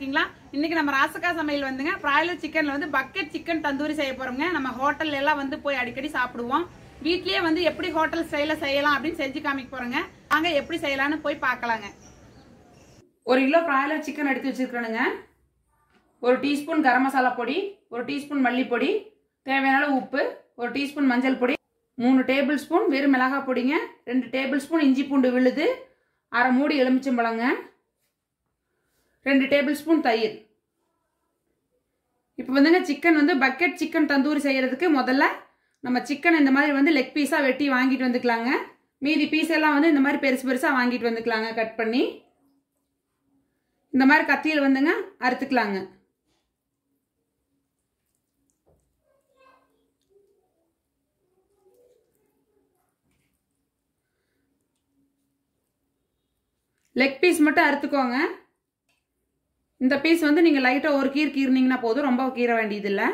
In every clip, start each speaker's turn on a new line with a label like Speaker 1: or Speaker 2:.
Speaker 1: இருக்கீங்களா? இன்னைக்கு நம்ம ராசக்கா சமையல் வந்துங்க. பிராய்லர் சிக்கன்ல வந்து பக்கெட் சிக்கன் தந்தூரி செய்ய போறோங்க நம்ம ஹோட்டல்ல எல்லாம் வந்து போய் அடிக்கடி சாப்பிடுவோம். வீட்லயே வந்து எப்படி ஹோட்டல் ஸ்டைல செய்யலாம் அப்படின்னு செஞ்சு காமிக்க போறோங்க. வாங்க எப்படி செய்யலாம்னு போய் பார்க்கலாங்க. ஒரு கிலோ பிராய்லர் சிக்கன் எடுத்து வச்சிருக்கணுங்க ஒரு டீஸ்பூன் கரம் மசாலா பொடி ஒரு டீஸ்பூன் மல்லிப்பொடி தேவையான உப்பு ஒரு டீஸ்பூன் மஞ்சள் பொடி மூணு டேபிள் ஸ்பூன் வெறும் மிளகாய் பொடிங்க ரெண்டு டேபிள் ஸ்பூன் இஞ்சி பூண்டு விழுது அரை மூடி எலுமிச்சம்பழங்க. ரெண்டு டேபிள் ஸ்பூன் தயிர். இப்போ வந்துங்க சிக்கன் வந்து பக்கெட் சிக்கன் தந்தூரி செய்கிறதுக்கு முதல்ல நம்ம சிக்கன் இந்த மாதிரி வந்து லெக் பீஸாக வெட்டி வாங்கிட்டு வந்துக்கலாங்க. மீதி பீஸ் எல்லாம் வந்து இந்த மாதிரி பெருசு பெருசாக வாங்கிட்டு வந்துக்கலாங்க கட் பண்ணி. இந்த மாதிரி கத்தியில் வந்துங்க அறுத்துக்கலாங்க. லெக் பீஸ் மட்டும் அறுத்துக்கோங்க. இந்த பீஸ் வந்து நீங்கள் லைட்டாக ஒரு கீர் கீர்னீங்கன்னா போதும். ரொம்ப கீற வேண்டியதில்லை.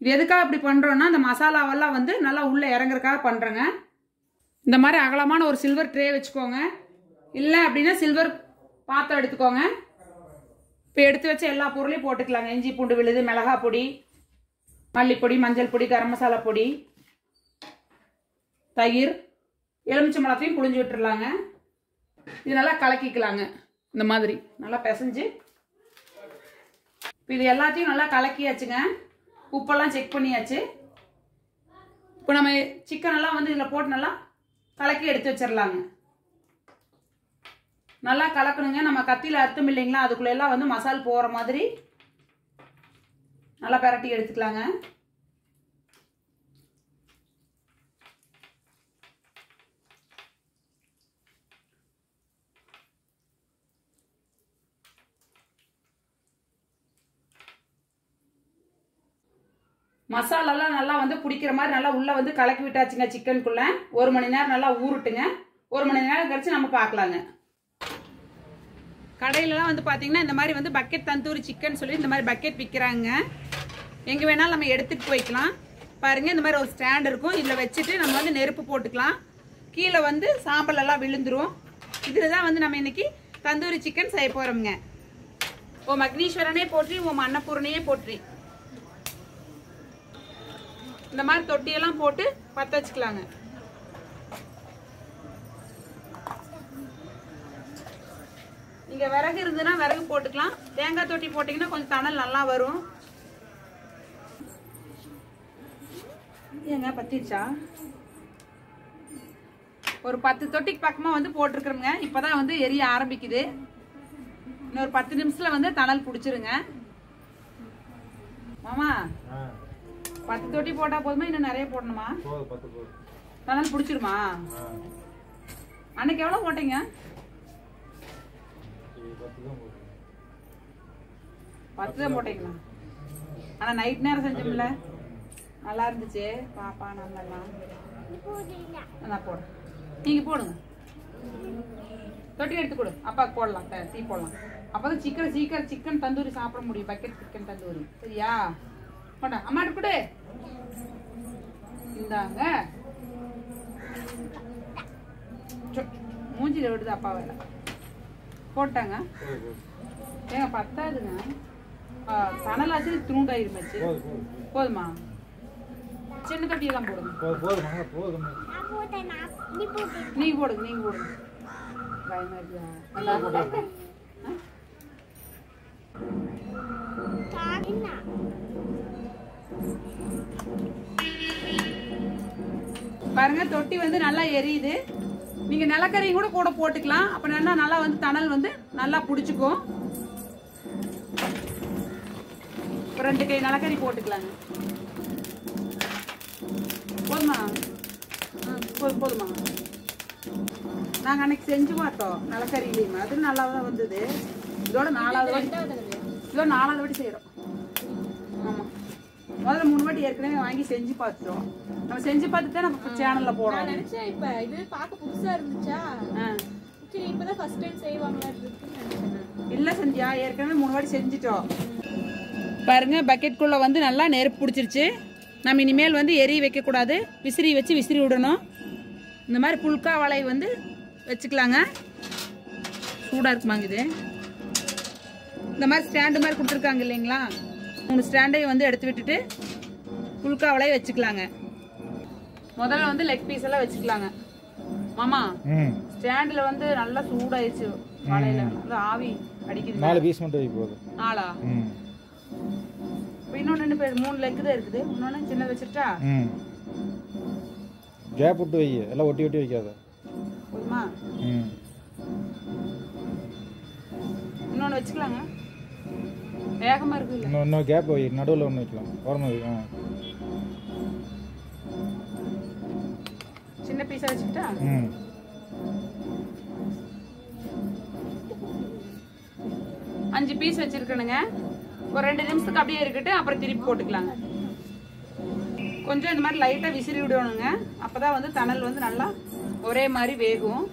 Speaker 1: இது எதுக்காக அப்படி பண்ணுறோன்னா இந்த மசாலாவெல்லாம் வந்து நல்லா உள்ளே இறங்குறக்காக பண்ணுறேங்க இந்த மாதிரி அகலமான ஒரு சில்வர் ட்ரே வச்சுக்கோங்க. இல்லை அப்படின்னா சில்வர் பாத்திரம் எடுத்துக்கோங்க. இப்போ எடுத்து வச்ச எல்லா பொருளையும் போட்டுக்கலாங்க. இஞ்சி பூண்டு விழுது மிளகாய் பொடி மல்லிப்பொடி மஞ்சள் பொடி கரம் மசாலா பொடி தயிர் எலுமிச்சை மிளகையும் புழிஞ்சு விட்டுருலாங்க இது நல்லா கலக்கிக்கலாங்க. இந்த மாதிரி. நல்லா பிசைஞ்சு. இப்போ இது எல்லாத்தையும் நல்லா கலக்கியாச்சுங்க. உப்பெல்லாம் செக் பண்ணியாச்சு. இப்போ நம்ம சிக்கனெல்லாம் வந்து இதில் போட்டு நல்லா கலக்கி எடுத்து வச்சிடலாங்க நல்லா கலக்கணுங்க. நம்ம கத்தியில் அர்த்தம் இல்லைங்களா? அதுக்குள்ளெல்லாம் வந்து மசால் போகிற மாதிரி நல்லா பரட்டி எடுத்துக்கலாங்க. மசாலாலாம் நல்லா வந்து பிடிக்கிற மாதிரி நல்லா உள்ளே வந்து கலக்கி விட்டாச்சுங்க சிக்கனுக்குள்ளே. ஒரு மணி நேரம் நல்லா ஊருட்டுங்க. ஒரு மணி நேரம் கழிச்சு நம்ம பார்க்கலாங்க கடையிலலாம் வந்து பார்த்தீங்கன்னா இந்த மாதிரி வந்து பக்கெட் தந்தூரி சிக்கன் சொல்லி இந்த மாதிரி பக்கெட் விற்கிறாங்க எங்கே வேணாலும் நம்ம எடுத்துகிட்டு போய்க்கலாம். பாருங்கள் இந்த மாதிரி ஒரு ஸ்டாண்ட் இருக்கும். இதில் வச்சுட்டு நம்ம வந்து நெருப்பு போட்டுக்கலாம். கீழே வந்து சாம்பல் எல்லாம் விழுந்துரும். இதில் தான் வந்து நம்ம இன்றைக்கி தந்தூரி சிக்கன் செய்ய போகிறோம்ங்க ஓ மக்னீஸ்வரனே போற்றி ஓ அன்னபூரணையே போற்றி. இந்த மாதிரி தொட்டியெல்லாம் போட்டு பற்ற வச்சுக்கலாங்க. நீங்கள் விறகு இருந்ததுன்னா விறகு போட்டுக்கலாம். தேங்காய் தொட்டி போட்டிங்கன்னா கொஞ்சம் தணல் நல்லா வரும். ஏங்க பத்திருச்சா? ஒரு பத்து தொட்டிக்கு பக்கமாக வந்து போட்டிருக்கிறோங்க இப்பதான் வந்து எரிய ஆரம்பிக்குது. இன்னொரு பத்து நிமிஷத்தில் வந்து தணல் பிடிச்சிருங்க. மாமா பத்து தொட்டி போட்டா போதுமா? இன்னும் நிறைய போடணுமா? தணல் பிடிச்சிருமா அன்னைக்கு எவ்வளவு போட்டீங்க?
Speaker 2: பத்து தான்
Speaker 1: தான் போட்டீங்களா? ஆனா நைட் நேரம் செஞ்சோம்ல. நல்லா இருந்துச்சு. பாப்பா நல்லா நான் போடுறேன் நீங்க போடுங்க. தொட்டி எடுத்து கொடு. அப்பாவுக்கு போடலாம். டீ போடலாம். அப்பதான் சிக்கன் சீக்கிரம் சிக்கன் தந்தூரி சாப்பிட முடியும். Bucket chicken tandoori. சரியா? போடா அம்மாட்டு கொடு. இந்தாங்க. சொ- மூஞ்சில விடுது அப்பா வேலை போட்டாங்க. ஏங்க பத்தாதுங்க. ஆ, தணலாச்சு துணுண்டாயிருமாச்சு
Speaker 2: போதும்?
Speaker 1: சின்ன தொட்டியெல்லாம் போடுங்க. நீங்க போடுங்க நீங்க போடுங்க. பயமா இருக்குதா? நல்லா பாருங்க தொட்டி வந்து நல்லா எரியுது. நீங்க நிலக்கரியும் கூட கூட போட்டுக்கலாம். அப்ப நல்லா நல்லா வந்து தணல் வந்து நல்லா பிடிச்சிக்கும். ரெண்டு கை நிலக்கரி போட்டுக்கலாங்க. போதுமா? போதும் போதுமா? நாங்க அன்னைக்கு செஞ்சு பார்த்தோம் நிலக்கரியிலையுமே அது நல்லா தான் வந்தது. இதோட நாலாவது வாட்டி இதோட நாலாவது வாட்டி செய்யறோம் ஆமா முதல்ல மூணு வாட்டி ஏற்கனவே வாங்கி செஞ்சு பார்த்துட்டோம். நம்ம செஞ்சு பார்த்துட்டு நம்ம சேனல்ல
Speaker 3: நான்
Speaker 1: போடுறோம்
Speaker 3: நினைச்சேன் இப்ப இது பார்க்க புதுசா இருந்துச்சா. சரி இப்பதான் ஃபர்ஸ்ட் டைம் செய்வாங்களா
Speaker 1: இல்ல சந்தியா ஏற்கனவே மூணு வாட்டி செஞ்சுட்டோம். பாருங்க பக்கெட்குள்ள வந்து நல்லா நெருப்பு பிடிச்சிருச்சு. நம்ம இனிமேல் வந்து எரி வைக்கக்கூடாது. விசிறி வச்சு விசிறி விடணும். இந்த மாதிரி புல்கா வலை வந்து வச்சுக்கலாங்க. சூடாக இருக்குமாங்க இது. இந்த மாதிரி ஸ்டாண்டு மாதிரி கொடுத்துருக்காங்க இல்லைங்களா? மூணு ஸ்டாண்டையும் வந்து எடுத்து விட்டுட்டு புல்காவலையும் வச்சுக்கலாங்க. முதல்ல வந்து லெக் பீஸ் எல்லாம் வச்சுக்கலாங்க. மாமா ஸ்டாண்டில் வந்து நல்லா சூடாயிடுச்சு வாழையில நல்லா ஆவி அடிக்குது
Speaker 2: நாலு பீஸ் மட்டும் வை போதும்
Speaker 1: நாளா
Speaker 2: ம்.
Speaker 1: இப்போ இன்னொன்று பேர் மூணு லெக் தான் இருக்குது. இன்னொன்று சின்னது வச்சுட்டா
Speaker 2: கேப் விட்டு வை. எல்லாம் ஒட்டி ஒட்டி வைக்காத.
Speaker 1: போதுமா? இன்னொன்று வச்சுக்கலாங்க. வேகமாக இருக்குல்ல.
Speaker 2: இன்னும் இன்னும் கேப் வை நடுவில் ஒன்று வைக்கலாம். ஓரமாக
Speaker 1: சின்ன பீஸாக வச்சுக்கிட்டா?
Speaker 2: ம்.
Speaker 1: அஞ்சு பீஸ் வச்சிருக்கணுங்க. ஒரு ரெண்டு நிமிஷத்துக்கு அப்படியே இருக்கட்டு அப்புறம் திருப்பி போட்டுக்கலாங்க. கொஞ்சம் இந்த மாதிரி லைட்டாக விசிறி விடணுங்க. அப்பதான் வந்து தணல் வந்து நல்லா ஒரே மாதிரி வேகும்.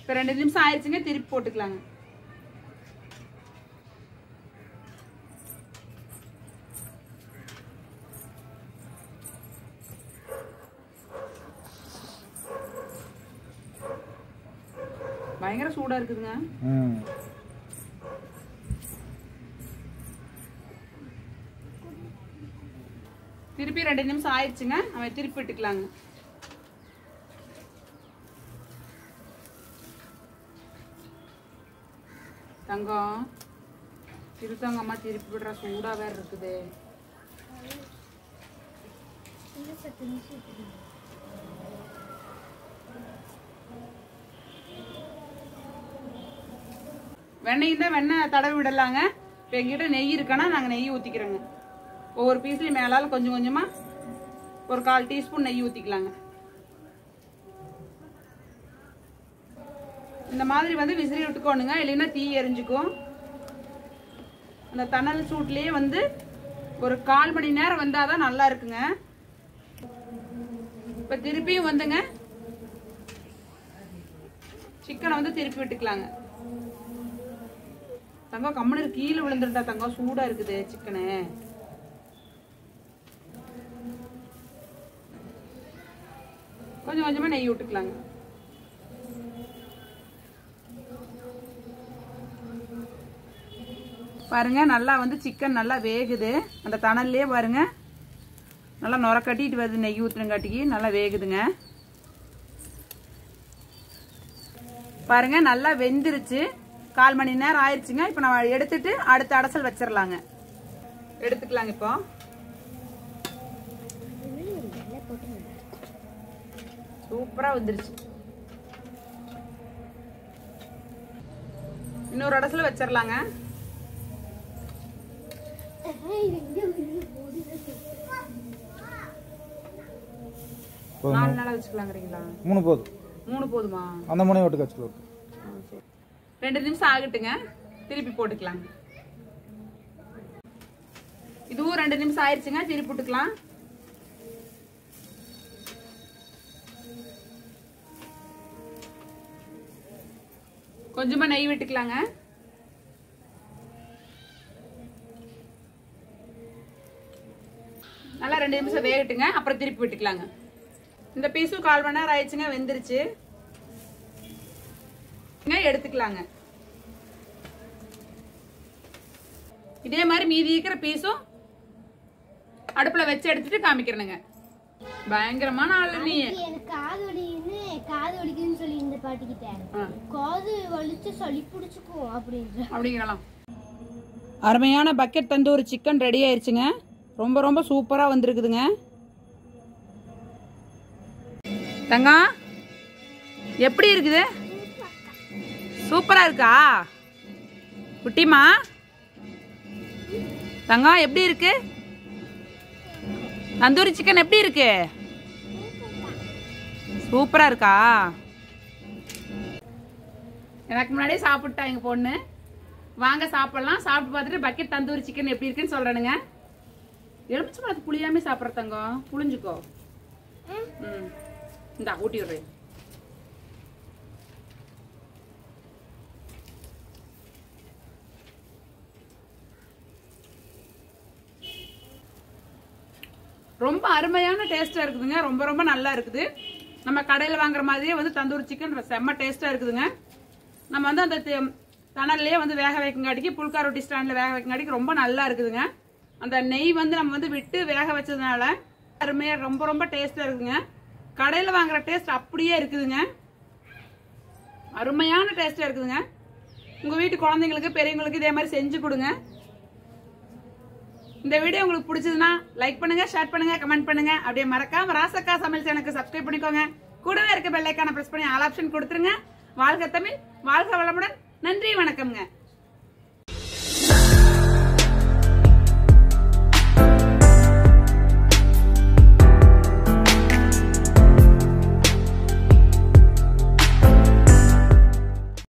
Speaker 1: இப்போ ரெண்டு நிமிஷம் ஆயிடுச்சுங்க திருப்பி போட்டுக்கலாங்க. சூடா இருக்குதுங்க. திருப்பி ரெண்டு நிமிஷம் ஆயிடுச்சுங்க. நம்ம திருப்பி விட்டுக்கலாங்க. தங்கம் திரு தங்கம்மா திருப்பி விடுற சூடா வேற இருக்குது. வெண்ணெய் தான் வெண்ணெய் தடவி விடலாங்க. இப்போ எங்கிட்ட நெய் இருக்கனா நாங்கள் நெய் ஊற்றிக்கிறோங்க ஒவ்வொரு பீஸ்லையும் மேலால் கொஞ்சம் கொஞ்சமாக ஒரு கால் டீஸ்பூன் நெய் ஊற்றிக்கலாங்க இந்த மாதிரி வந்து விசிறி விட்டுக்கோணுங்க. இல்லைன்னா தீ எரிஞ்சுக்கும் அந்த தணல் சூட்லேயே வந்து ஒரு கால் மணி நேரம் வந்தால் தான் நல்லா இருக்குங்க. இப்போ திருப்பியும் வந்துங்க. சிக்கனை வந்து திருப்பி விட்டுக்கலாங்க. தங்கம் கம்மனு கீழே விழுந்துருந்தா தங்கம் சூடா இருக்குது சிக்கனு. கொஞ்சம் கொஞ்சமா நெய் விட்டுக்கலாங்க. பாருங்க நல்லா வந்து சிக்கன் நல்லா வேகுது. அந்த தணல்லே பாருங்க. நல்லா நுர கட்டிட்டு வருது நெய் ஊத்துனங்காட்டிக்கு. நல்லா வேகுதுங்க. பாருங்க நல்லா வெந்துருச்சு. கால் மணி நேரம் ஆயிடுச்சுங்க இப்போ நம்ம எடுத்துட்டு அடுத்த அடசல் வச்சிடலாங்க எடுத்துக்கலாங்க இப்போ. சூப்பரா வந்துருச்சு. இன்னொரு அடசல் வச்சிடலாங்க நாலு நாளா வச்சுக்கலாங்கிறீங்களா?
Speaker 2: மூணு போதும்.
Speaker 1: மூணு போதுமா?
Speaker 2: அந்த மூணையும் ஒட்டுக்க வச்சுக்கலாம்.
Speaker 1: ரெண்டு நிமிஷம் ஆகட்டுங்க. திருப்பி போட்டுக்கலாங்க இதுவும் ரெண்டு நிமிஷம் ஆயிடுச்சுங்க திருப்பி போட்டுக்கலாம். கொஞ்சமா நெய் விட்டுக்கலாங்க. நல்லா ரெண்டு நிமிஷம் வேகட்டுங்க அப்புறம் திருப்பி விட்டுக்கலாங்க. இந்த பீஸும் கால் மணி நேரம் ஆயிடுச்சுங்க வெந்துருச்சு. எடுத்துக்கலாங்க. இதே மாதிரி மீதி இருக்கிற பீஸும் அடுப்புல வச்சு எடுத்துட்டு காமிக்கிறேனுங்க. பயங்கரமான ஆளு நீ.
Speaker 3: எனக்கு காது வலின்னு காது வலிக்குதுன்னு சொல்லி இந்த காது வலிச்சு சளி பிடிச்சுக்கும் அப்படின்ற.
Speaker 1: அப்படிங்கிறலாம் அருமையான பக்கெட் தந்தூரி சிக்கன் ரெடி ஆயிருச்சுங்க. ரொம்ப ரொம்ப சூப்பரா வந்திருக்குதுங்க. தங்கம் எப்படி இருக்குது? சூப்பரா இருக்கா? குட்டிமா? தங்கம் எப்படி இருக்கு? தந்தூரி சிக்கன் எப்படி இருக்கு? சூப்பரா இருக்கா? எனக்கு முன்னாடியே சாப்பிட்டா எங்க பொண்ணு. வாங்க சாப்பிடலாம். சாப்பிட்டு பார்த்துட்டு பக்கெட் தந்தூரி சிக்கன் எப்படி இருக்குன்னு சொல்றேனுங்க. எலுமிச்சை பழத்து புளியாமே சாப்பிட்ற தங்கம். புளிஞ்சுக்கோ ம். இந்தா ஊட்டி விடுறேன். ரொம்ப அருமையான டேஸ்டா இருக்குதுங்க. ரொம்ப ரொம்ப நல்லா இருக்குது. நம்ம கடையில் வாங்குற மாதிரியே வந்து தந்தூரி சிக்கன் செம்ம டேஸ்டா இருக்குதுங்க. நம்ம வந்து அந்த தணல்லையே வந்து வேக வைக்கங்காட்டிக்கு புல்கா ரொட்டி ஸ்டாண்டில் வேக வைக்கங்காட்டிக்கு ரொம்ப நல்லா இருக்குதுங்க. அந்த நெய் வந்து நம்ம வந்து விட்டு வேக வச்சதுனால அருமையா ரொம்ப ரொம்ப டேஸ்டா இருக்குங்க கடையில் வாங்குற டேஸ்ட் அப்படியே இருக்குதுங்க. அருமையான டேஸ்டா இருக்குதுங்க. உங்க வீட்டு குழந்தைங்களுக்கு பெரியவங்களுக்கு இதே மாதிரி செஞ்சு கொடுங்க. இந்த வீடியோ உங்களுக்கு பிடிச்சதுன்னா லைக் பண்ணுங்க ஷேர் பண்ணுங்க கமெண்ட் பண்ணுங்க. அப்படியே மறக்காம ராசக்கா சமையல் சேனலுக்கு சப்ஸ்கிரைப் பண்ணிக்கோங்க. கூடவே இருக்க பெல்லைக்கான பிரஸ் பண்ணி ஆல் ஆப்ஷன் கொடுத்துருங்க. வாழ்க தமிழ் வாழ்க வளமுடன். நன்றி வணக்கம்ங்க.